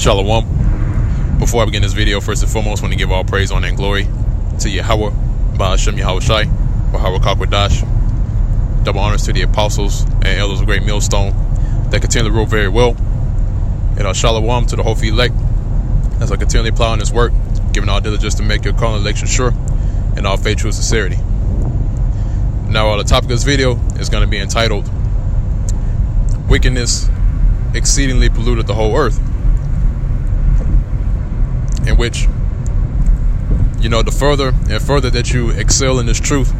Shalom. Before I begin this video, first and foremost, I want to give all praise, honor, and glory to Yahweh, Ba'ashem Yahweh Shai, Yahweh Kakwadash. Double honors to the apostles and elders of Great Millstone that continually rule very well. And uh, Shalom to the whole elect as I continually plow on this work, giving all diligence to make your calling election sure and all faith, true sincerity. Now, uh, the topic of this video is going to be entitled Wickedness Exceedingly Polluted the Whole Earth. In which, you know, the further and further that you excel in this truth,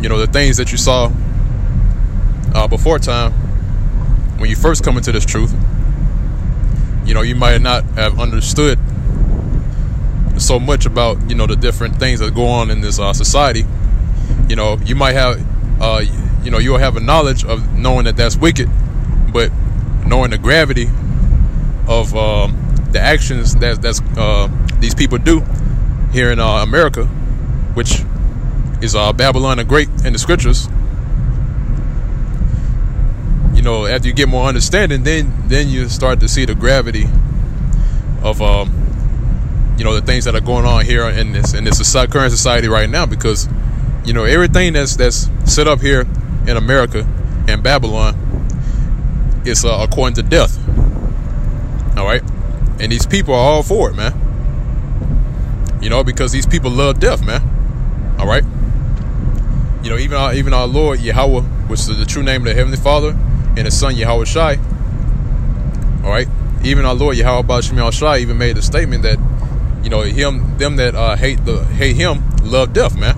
you know, the things that you saw uh, before time, when you first come into this truth, you know, you might not have understood so much about, you know, the different things that go on in this uh, society. You know, you might have, uh, you know, you'll have a knowledge of knowing that that's wicked, but knowing the gravity of um, the actions that that's uh, these people do here in uh, America, which is uh, Babylon the Great in the scriptures. You know, after you get more understanding, then then you start to see the gravity of um, you know the things that are going on here in this in this current society right now. Because you know everything that's that's set up here in America and Babylon is uh, according to death. All right, and these people are all for it, man. You know, because these people love death, man. All right. You know, even our, even our Lord Yahweh, which is the true name of the Heavenly Father, and His Son Yahweh Shai. All right. Even our Lord Yahweh Bashim Shai even made a statement that, you know, him them that uh, hate the hate Him love death, man.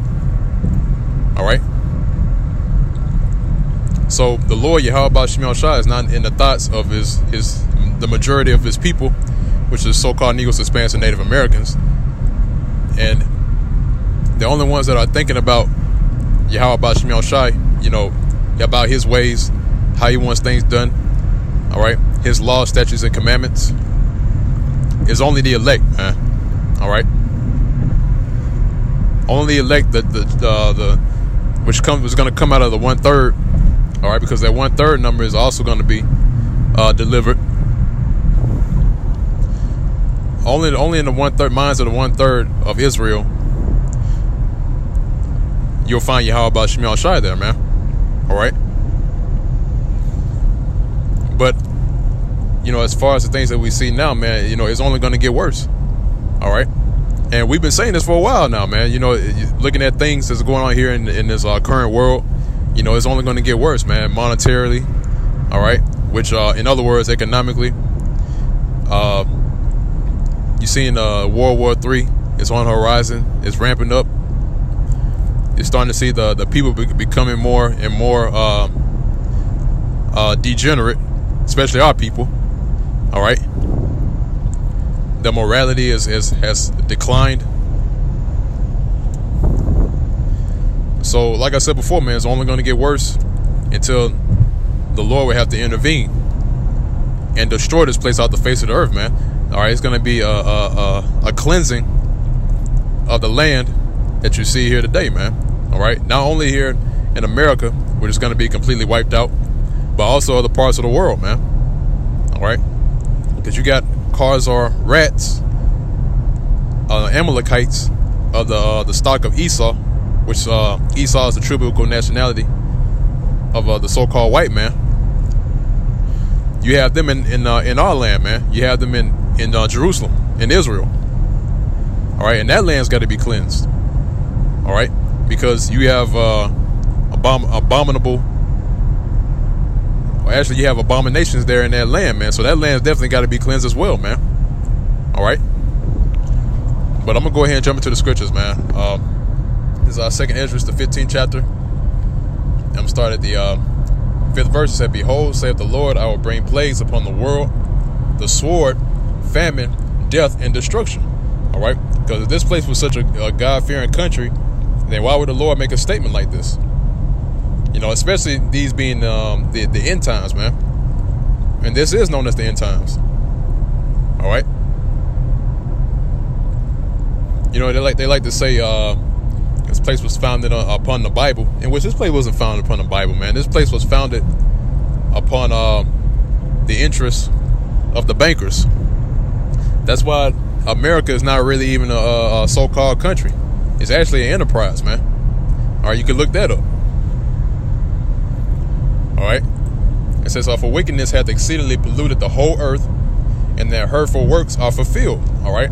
All right. So the Lord Yahweh Shai is not in the thoughts of his his the majority of his people, which is so-called Negroes, Hispanics, and Native Americans. And the only ones that are thinking about Yahweh Bashim Shai, you know, about his ways, how he wants things done, all right, his laws, statutes, and commandments, is only the elect, man. All right, only elect the the uh, the which comes was going to come out of the one third, all right, because that one third number is also going to be uh, delivered only only in the one third minds of the one third of Israel, you'll find Yahweh about Shemuel Shai there, man. All right. But you know, as far as the things that we see now, man, you know, it's only going to get worse. All right. And we've been saying this for a while now, man. You know, looking at things that's going on here in, in this uh, current world, you know, it's only going to get worse, man. Monetarily, all right. Which, uh, in other words, economically, uh, you seeing uh, World War Three? It's on the horizon. It's ramping up. You're starting to see the the people be- becoming more and more uh, uh, degenerate, especially our people. All right, the morality is, is has declined. So, like I said before, man, it's only going to get worse until the Lord will have to intervene and destroy this place off the face of the earth, man. All right, it's going to be a, a, a, a, cleansing of the land that you see here today, man. All right, not only here in America, which is going to be completely wiped out, but also other parts of the world, man. All right, because you got Khazar rats, uh, Amalekites of the uh, the stock of Esau, which uh, Esau is the true biblical nationality of uh, the so-called white man. You have them in in, uh, in our land, man. You have them in in uh, Jerusalem, in Israel. All right, and that land's got to be cleansed. All right, because you have uh, abom- abominable. Well, actually, you have abominations there in that land, man. So that land's definitely got to be cleansed as well, man. All right. But I'm gonna go ahead and jump into the scriptures, man. Uh, this is our second Esdras, the 15th chapter. I'm gonna start at the uh, fifth verse. It said, "Behold, saith the Lord, I will bring plagues upon the world, the sword, famine, death, and destruction. All right? Because if this place was such a, a God fearing country, then why would the Lord make a statement like this? You know, especially these being um, the, the end times, man. And this is known as the end times. All right? You know, they like they like to say uh, this place was founded on, upon the Bible, in which this place wasn't founded upon the Bible, man. This place was founded upon uh, the interests of the bankers. That's why America is not really even a, a so-called country. It's actually an enterprise, man. All right, you can look that up. All right. It says, "For wickedness hath exceedingly polluted the whole earth, and their hurtful works are fulfilled." All right.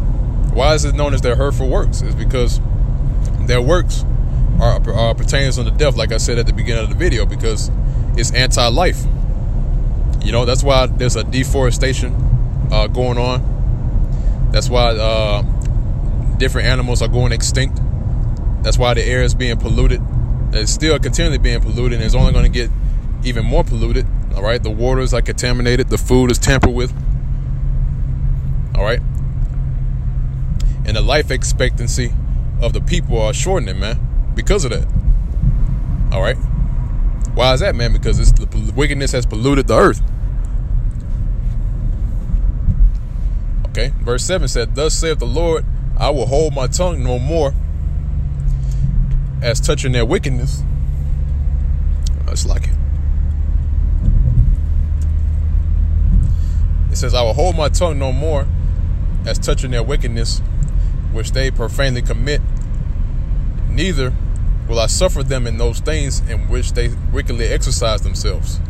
Why is it known as their hurtful works? Is because their works are, are pertains unto death, like I said at the beginning of the video, because it's anti-life. You know, that's why there's a deforestation uh, going on. That's why uh, different animals are going extinct. That's why the air is being polluted. It's still continually being polluted, and it's only going to get even more polluted. All right, the waters are contaminated. The food is tampered with. All right, and the life expectancy of the people are shortening, man, because of that. All right. Why is that, man? Because it's the wickedness has polluted the earth. Okay, verse 7 said, Thus saith the Lord, I will hold my tongue no more as touching their wickedness. That's like it. It says, I will hold my tongue no more as touching their wickedness, which they profanely commit, neither will I suffer them in those things in which they wickedly exercise themselves.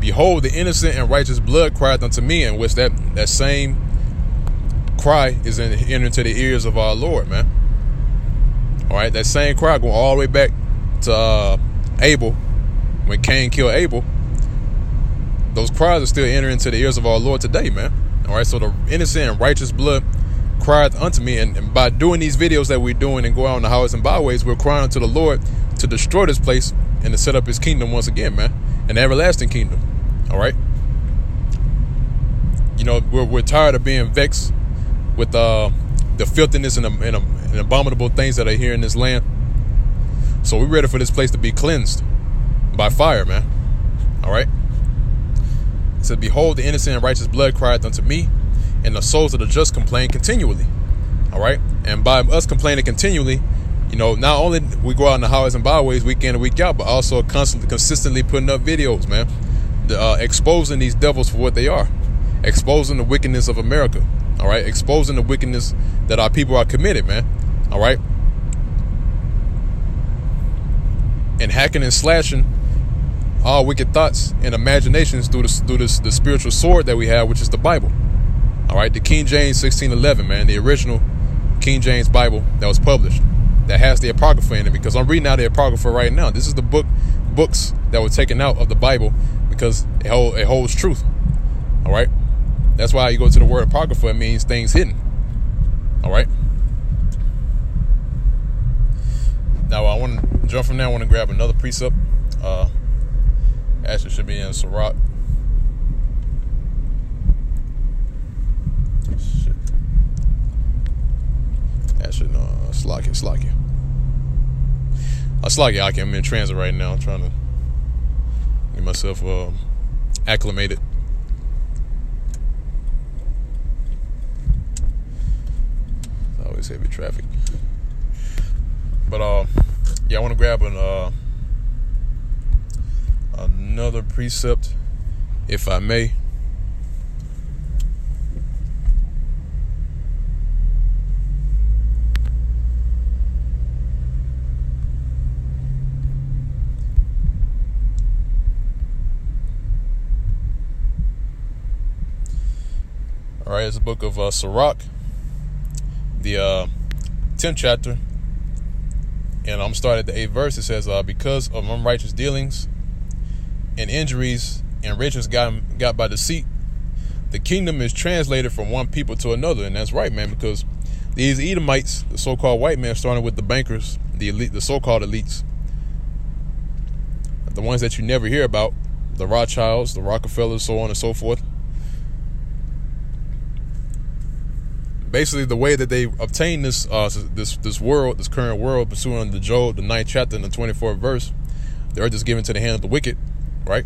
Behold, the innocent and righteous blood cried unto me, in which that, that same cry is in, entering to the ears of our Lord, man. All right, that same cry going all the way back to uh, Abel, when Cain killed Abel. Those cries are still entering into the ears of our Lord today, man. All right, so the innocent and righteous blood crieth unto me. And, and, by doing these videos that we're doing and go out on the highways and byways, we're crying unto the Lord to destroy this place and to set up his kingdom once again, man. An everlasting kingdom. All right. You know, we're, we're tired of being vexed with uh, the filthiness and, and, and abominable things that are here in this land. So we're ready for this place to be cleansed by fire, man. All right. It said, Behold, the innocent and righteous blood crieth unto me, and the souls of the just complain continually. All right. And by us complaining continually, you know, not only we go out in the highways and byways week in and week out, but also constantly, consistently putting up videos, man, the, uh, exposing these devils for what they are, exposing the wickedness of America. All right, exposing the wickedness that our people are committed, man. All right, and hacking and slashing all wicked thoughts and imaginations through the through this, the spiritual sword that we have, which is the Bible. All right, the King James 1611, man, the original King James Bible that was published, that has the Apocrypha in it. Because I'm reading out the Apocrypha right now. This is the book, books that were taken out of the Bible because it, hold, it holds truth. All right, that's why you go to the word Apocrypha. It means things hidden. All right. Now I want to jump from there. I want to grab another precept. Uh, actually, should be in Sirach. Actually, no, Slocky, Slocky. I Slocky, I can. I'm in transit right now. I'm trying to get myself uh, acclimated. Always heavy traffic. But uh, yeah, I want to grab an uh, another precept, if I may. All right, it's the book of uh, Sirach, the uh, 10th chapter, and I'm starting at the 8th verse. It says, uh, Because of unrighteous dealings and injuries and riches got, got by deceit, the kingdom is translated from one people to another. And that's right, man, because these Edomites, the so called white men, starting with the bankers, the elite, the so called elites, the ones that you never hear about, the Rothschilds, the Rockefellers, so on and so forth basically the way that they obtain this uh, this this world, this current world, pursuing the Job, the ninth chapter and the twenty fourth verse, the earth is given to the hand of the wicked, right?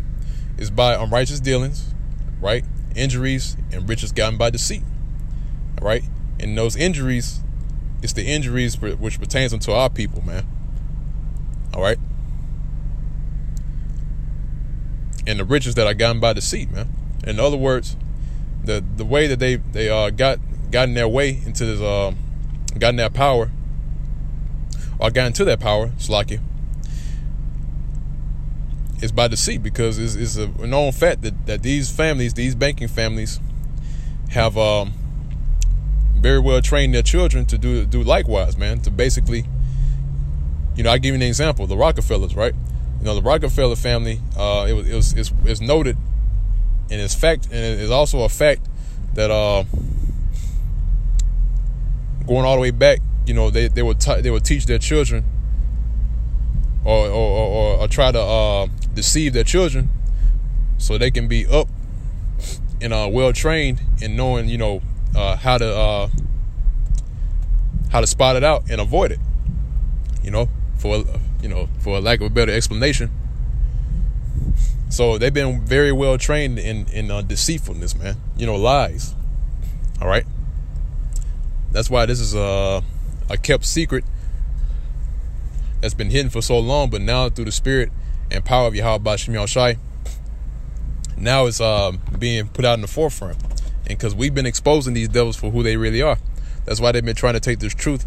Is by unrighteous dealings, right? Injuries and riches gotten by deceit, right? And those injuries, it's the injuries which pertains unto our people, man. All right. And the riches that are gotten by deceit, man. In other words, the the way that they they uh got gotten their way into this uh gotten their power or got into that power, Slakia, is by deceit because it's, it's a known fact that, that these families, these banking families, have um, very well trained their children to do do likewise, man. To basically, you know, I give you an example: the Rockefellers, right? You know, the Rockefeller family. Uh, it was it was it's, it's noted, and it's fact, and it's also a fact that uh, going all the way back, you know, they they would t- they would teach their children, or or, or, or try to uh, deceive their children, so they can be up and uh, well trained in knowing, you know, uh, how to uh, how to spot it out and avoid it. You know, for you know, for a lack of a better explanation. So they've been very well trained in in uh, deceitfulness, man. You know, lies. All right. That's why this is a a kept secret that's been hidden for so long, but now through the spirit and power of Yahweh Bashim Shai, now it's uh, being put out in the forefront. And because we've been exposing these devils for who they really are. That's why they've been trying to take this truth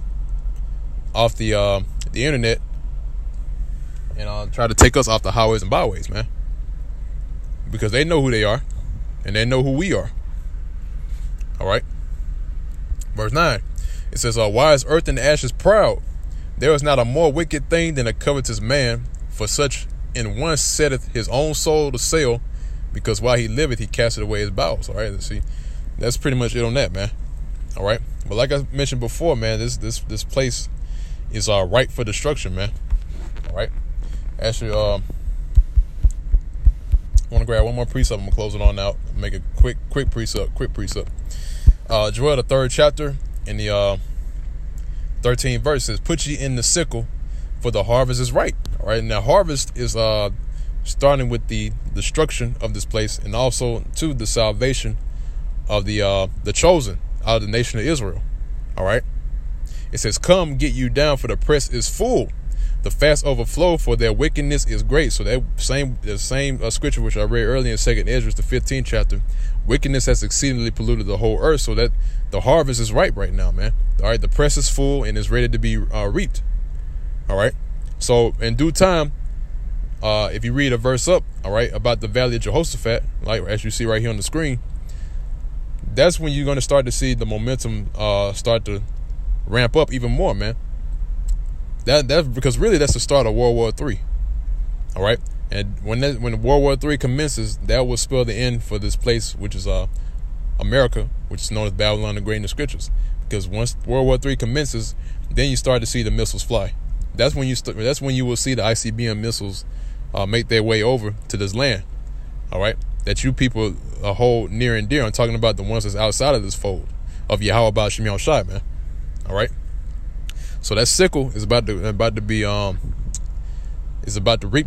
off the uh, the internet and uh, try to take us off the highways and byways, man. Because they know who they are and they know who we are. All right. Verse 9 it says, Why is earth and ashes proud? There is not a more wicked thing than a covetous man, for such in one setteth his own soul to sale, because while he liveth, he casteth away his bowels. All right, let's see that's pretty much it on that, man. All right, but like I mentioned before, man, this this this place is uh ripe for destruction, man. All right, actually, um, I want to grab one more precept. I'm gonna close it on out. Make a quick quick precept, quick precept. Uh, Joel, the third chapter, in the uh, 13 verses, put ye in the sickle, for the harvest is ripe. All right, now harvest is uh starting with the destruction of this place, and also to the salvation of the uh, the chosen out of the nation of Israel. All right. It says, "Come, get you down, for the press is full, the fast overflow, for their wickedness is great." So that same the same uh, scripture which I read earlier in Second Esdras, the 15th chapter, wickedness has exceedingly polluted the whole earth, so that the harvest is ripe right now, man. All right, the press is full and is ready to be uh, reaped. All right. So in due time, uh, if you read a verse up, all right, about the valley of Jehoshaphat, like as you see right here on the screen, that's when you're going to start to see the momentum uh, start to ramp up even more, man. That that because really that's the start of World War Three. All right, and when that, when World War Three commences, that will spell the end for this place, which is uh America, which is known as Babylon the Great in the Scriptures. Because once World War Three commences, then you start to see the missiles fly. That's when you st- that's when you will see the ICBM missiles uh, make their way over to this land. All right, that you people hold near and dear. I'm talking about the ones that's outside of this fold of Yahweh about Shai, man. All right. So that sickle is about to about to be um is about to reap